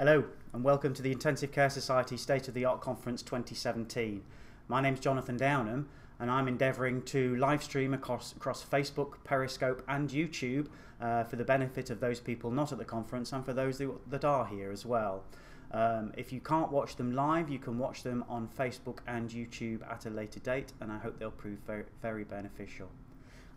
Hello, and welcome to the Intensive Care Society State of the Art Conference 2017. My name's Jonathan Downham, and I'm endeavouring to live stream across, across Facebook, Periscope, and YouTube uh, for the benefit of those people not at the conference and for those that are here as well. Um, if you can't watch them live, you can watch them on Facebook and YouTube at a later date, and I hope they'll prove very, very beneficial.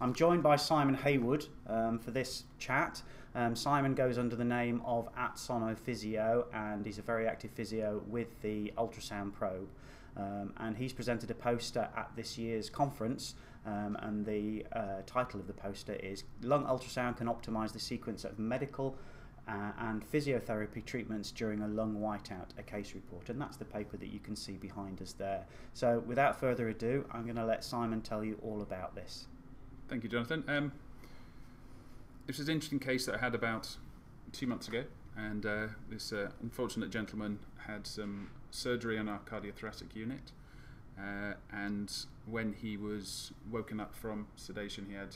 I'm joined by Simon Hayward um, for this chat. Um, Simon goes under the name of at Sono Physio, and he's a very active physio with the ultrasound probe. Um, and he's presented a poster at this year's conference, um, and the uh, title of the poster is "Lung Ultrasound Can Optimize the Sequence of Medical uh, and Physiotherapy Treatments During a Lung Whiteout: A Case Report." And that's the paper that you can see behind us there. So, without further ado, I'm going to let Simon tell you all about this. Thank you, Jonathan. Um, this is an interesting case that I had about two months ago, and uh, this uh, unfortunate gentleman had some surgery on our cardiothoracic unit, uh, and when he was woken up from sedation, he had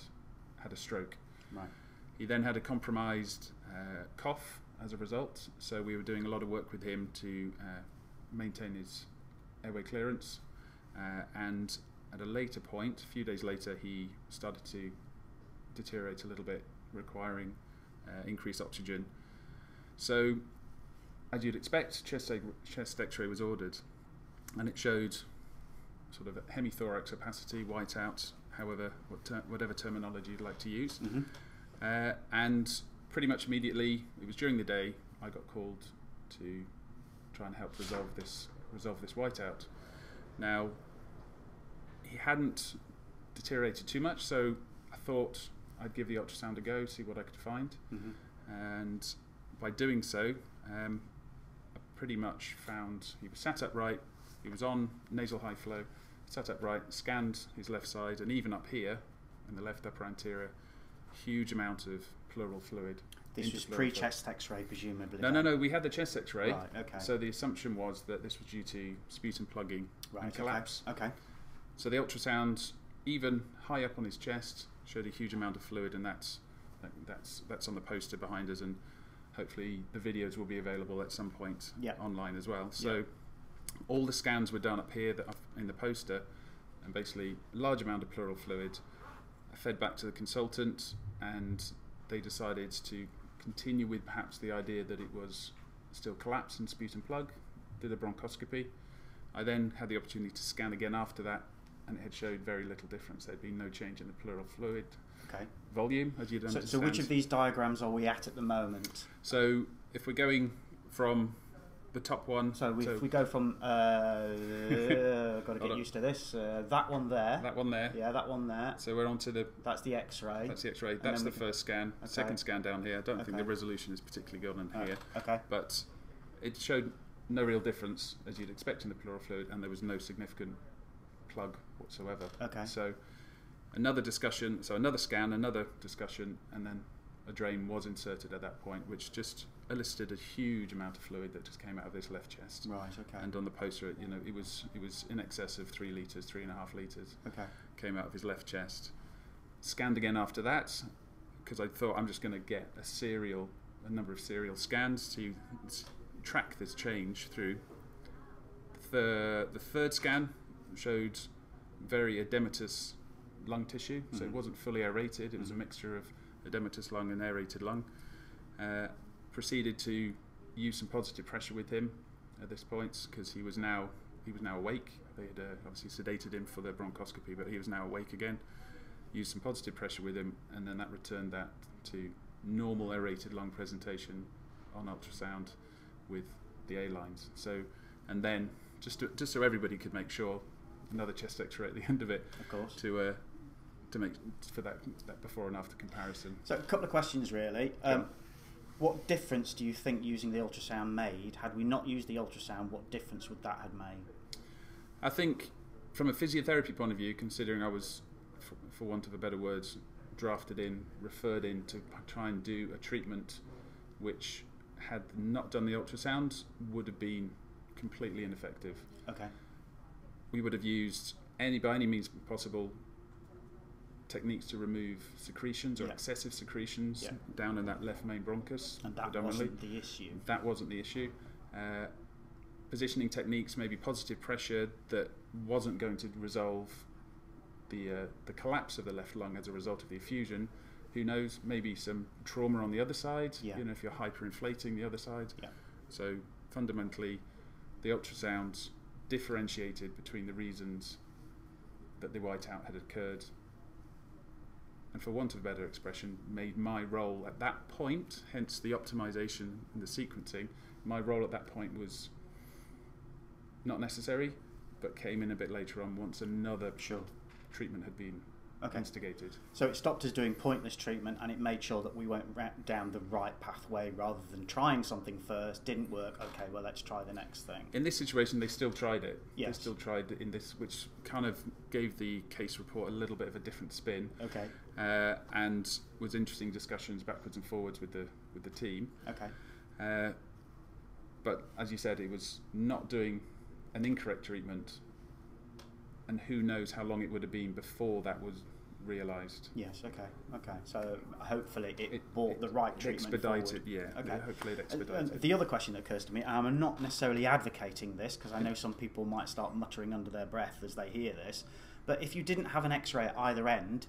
had a stroke. Right. He then had a compromised uh, cough as a result, so we were doing a lot of work with him to uh, maintain his airway clearance, uh, and at a later point, a few days later, he started to deteriorate a little bit requiring uh, increased oxygen. So, as you'd expect, chest, chest x-ray was ordered, and it showed sort of hemithorax opacity, whiteout, however, what ter whatever terminology you'd like to use. Mm -hmm. uh, and pretty much immediately, it was during the day, I got called to try and help resolve this resolve this whiteout. Now, he hadn't deteriorated too much, so I thought I'd give the ultrasound a go, see what I could find. Mm-hmm. And by doing so, um, I pretty much found he was sat upright, he was on nasal high flow, sat upright, scanned his left side, and even up here in the left upper anterior, huge amount of pleural fluid. This was pre chest x ray, presumably? No, no, no, we had the chest x ray. Right, okay. So the assumption was that this was due to sputum plugging right, and collapse. Okay. okay. So the ultrasound, even high up on his chest, showed a huge amount of fluid, and that's that's that's on the poster behind us, and hopefully the videos will be available at some point online as well. So all the scans were done up here that in the poster, and basically a large amount of pleural fluid. I fed back to the consultant, and they decided to continue with perhaps the idea that it was still collapse and sputum plug. Did a bronchoscopy. I then had the opportunity to scan again after that and it had showed very little difference. There had been no change in the pleural fluid okay. volume, as you'd so, understand. So, which of these diagrams are we at at the moment? So, if we're going from the top one. So, we, so if we go from, uh, got to get used to this, uh, that one there. That one there. Yeah, that one there. So, we're on to the. That's the x ray. That's the x ray. That's the first scan. Okay. Second scan down here. I don't okay. think the resolution is particularly good on uh, here. Okay. But it showed no real difference, as you'd expect in the pleural fluid, and there was no significant plug whatsoever. Okay. So another discussion, so another scan, another discussion, and then a drain was inserted at that point, which just elicited a huge amount of fluid that just came out of this left chest. Right. Okay. And on the poster, you know, it was it was in excess of three liters, three and a half liters. Okay. Came out of his left chest. Scanned again after that, because I thought I'm just going to get a serial, a number of serial scans to track this change through. The the third scan showed very edematous lung tissue, so Mhm. it wasn't fully aerated. It was a Mhm. mixture of edematous lung and aerated lung. Uh, proceeded to use some positive pressure with him at this point because he was now he was now awake. They had uh, obviously sedated him for the bronchoscopy, but he was now awake again. Used some positive pressure with him, and then that returned that to normal aerated lung presentation on ultrasound with the A lines. So, and then just to, just so everybody could make sure another chest X-ray at the end of it. Of course. To uh, to make for that that before and after comparison. So a couple of questions really. Um, What difference do you think using the ultrasound made? Had we not used the ultrasound, what difference would that have made? I think, from a physiotherapy point of view, considering I was, for, for want of a better words, drafted in, referred in to try and do a treatment which had not done the ultrasound would have been completely ineffective. Okay. We would have used any by any means possible techniques to remove secretions or Yeah. excessive secretions Yeah. down in that left main bronchus And that wasn't the issue. That wasn't the issue. Uh, positioning techniques, maybe positive pressure, that wasn't going to resolve the uh, the collapse of the left lung as a result of the effusion. Who knows? Maybe some trauma on the other side. Yeah. You know, if you're hyperinflating the other side. Yeah. So fundamentally, the ultrasounds differentiated between the reasons that the whiteout had occurred. And for want of a better expression, made my role at that point, hence the optimization and the sequencing, my role at that point was not necessary, but came in a bit later on once another Sure. treatment had been Okay. instigated. So it stopped us doing pointless treatment and it made sure that we went down the right pathway rather than trying something first, didn't work, okay, well, let's try the next thing. In this situation, they still tried it. Yes. They still tried in this, which kind of gave the case report a little bit of a different spin, Okay, uh, and was interesting discussions backwards and forwards with the with the team. okay, Uh, but as you said, it was not doing an incorrect treatment, and who knows how long it would have been before that was realised. yes, okay, okay. So hopefully it, It- brought it- the right treatment expedited, forward. yeah. Okay. Hopefully, it And- and expedited. the other question that occurs to me, and I'm not necessarily advocating this because I know some people might start muttering under their breath as they hear this, but if you didn't have an x ray at either end,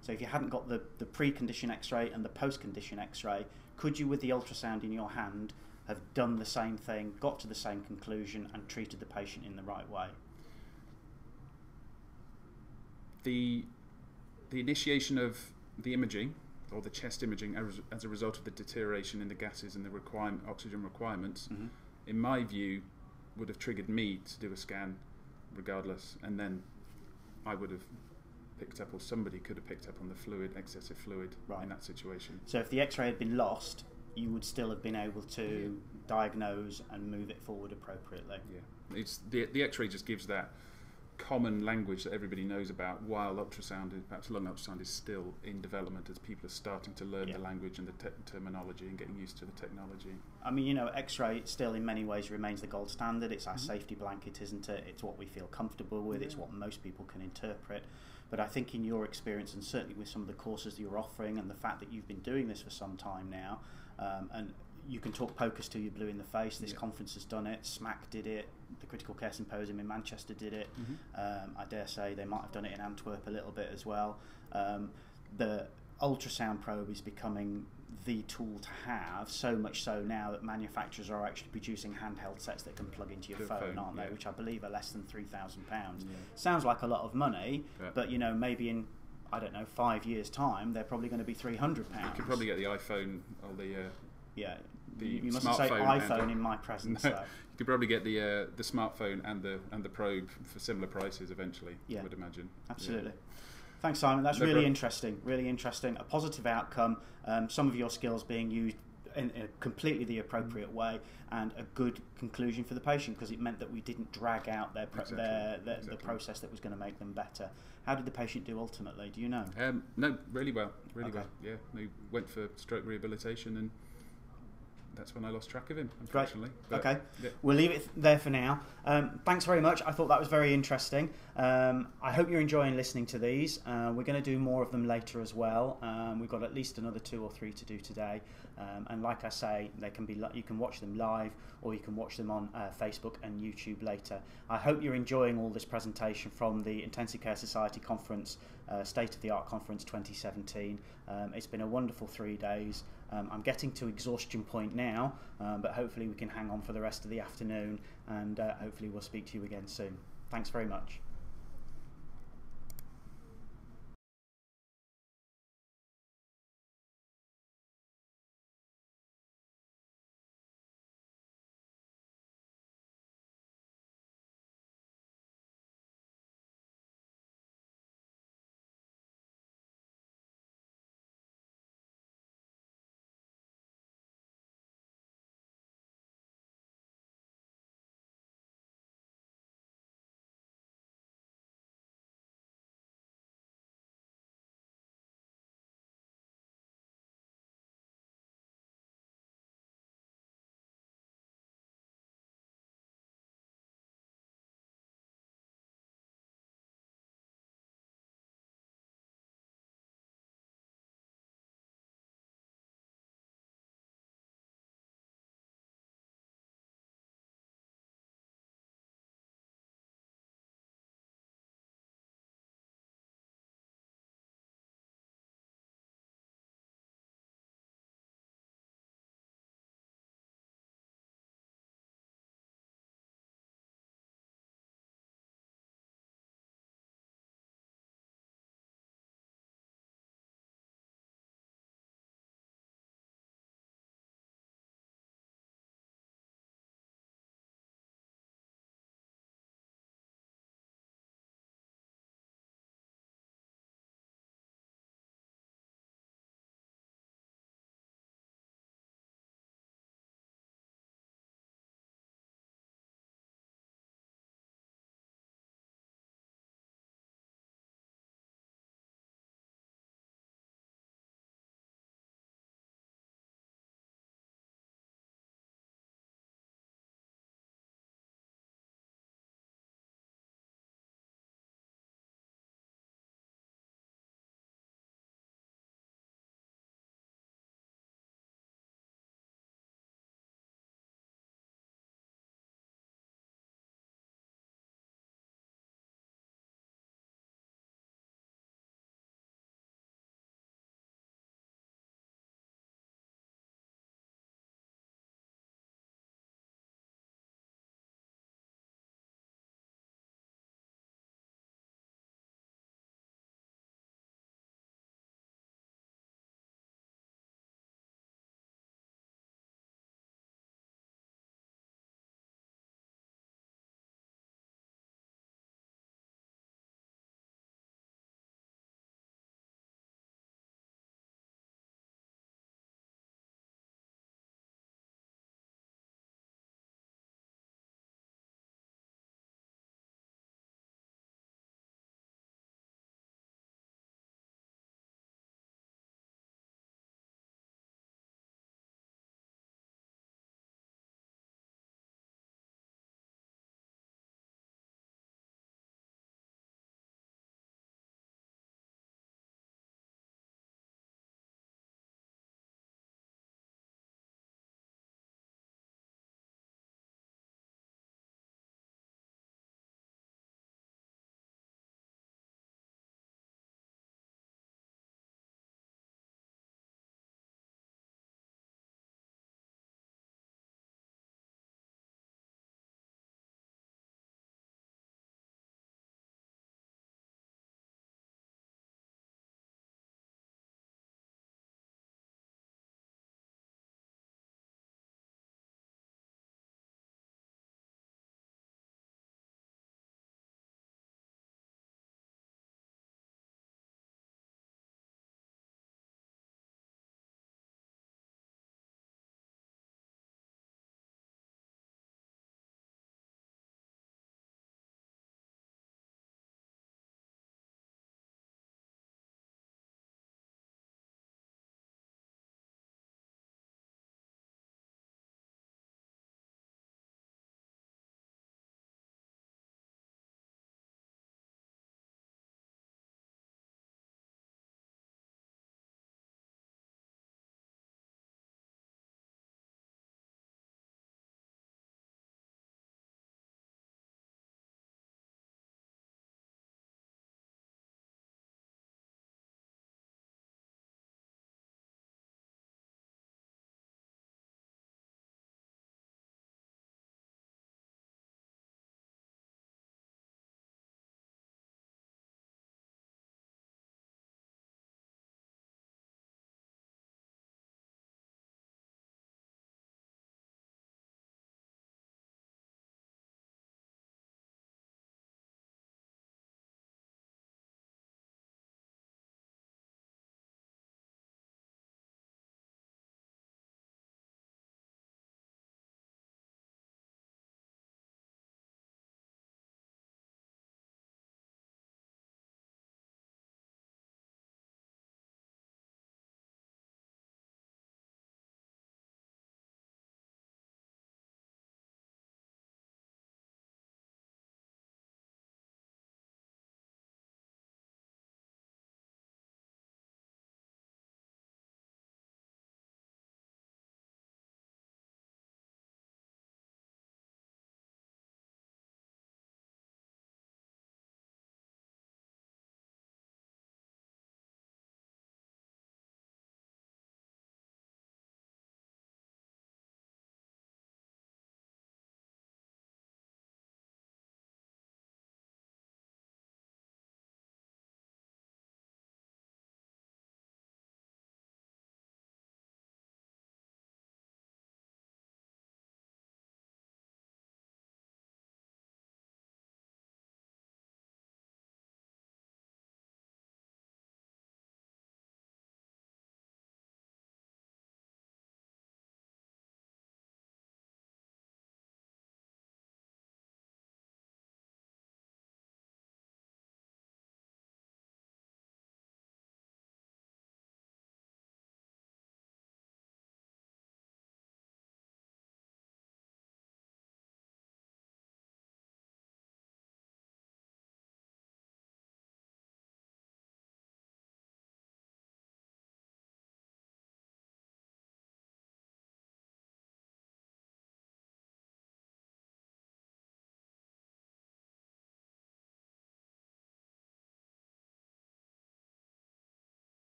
so if you hadn't got the, the pre condition x ray and the post condition x ray, could you, with the ultrasound in your hand, have done the same thing, got to the same conclusion, and treated the patient in the right way? The the initiation of the imaging or the chest imaging as, as a result of the deterioration in the gases and the requirement, oxygen requirements, Mm-hmm. in my view, would have triggered me to do a scan, regardless, and then I would have picked up, or somebody could have picked up on the fluid, excessive fluid Right. in that situation. So if the x ray had been lost, you would still have been able to diagnose and move it forward appropriately. Yeah, it's the the X-ray just gives that common language that everybody knows about. While ultrasound, is- perhaps lung ultrasound, is still in development as people are starting to learn Yeah. the language and the te- terminology and getting used to the technology. I mean, you know, X-ray still in many ways remains the gold standard. It's our Mhm. safety blanket, isn't it? It's what we feel comfortable with. It's what most people can interpret. But I think in your experience, and certainly with some of the courses that you're offering, and the fact that you've been doing this for some time now, um, and you can talk pokers till you're blue in the face. This Yeah. conference has done it. SMACC did it. The Critical Care Symposium in Manchester did it. Um, I dare say they might have done it in Antwerp a little bit as well. Um, the ultrasound probe is becoming the tool to have, so much so now that manufacturers are actually producing handheld sets that can plug into your phone, phone, aren't they? yeah. Which I believe are less than £3,000. Yeah. Sounds like a lot of money, but you know, maybe in, I don't know, five years' time, they're probably going to be £300. You could probably get the iPhone or the. Uh, Yeah. The you, mustn't say iPhone in my presence, No. though. you could probably get the uh, the smartphone and the and the probe for similar prices eventually. Yeah. I would imagine. Yeah. Absolutely. Thanks, Simon. That's No really problem. interesting. Really interesting. A positive outcome. Um, some of your skills being used in a completely the appropriate Mm. way, and a good conclusion for the patient because it meant that we didn't drag out their, pro- Exactly, their, their the process that was going to make them better. How did the patient do ultimately? Do you know? Um, no, really well, really Okay. well. Yeah, we went for stroke rehabilitation, and that's when I lost track of him, unfortunately. Okay. yeah. We'll leave it there for now. Um, thanks very much. I thought that was very interesting. Um, I hope you're enjoying listening to these. Uh, we're going to do more of them later as well. Um, we've got at least another two or three to do today. Um, and like I say, they can be li- you can watch them live or you can watch them on uh, Facebook and YouTube later. I hope you're enjoying all this presentation from the Intensive Care Society Conference, uh, State of the Art Conference 2017. Um, it's been a wonderful three days. Um, I'm getting to exhaustion point now, um, but hopefully we can hang on for the rest of the afternoon and uh, hopefully we'll speak to you again soon. Thanks very much.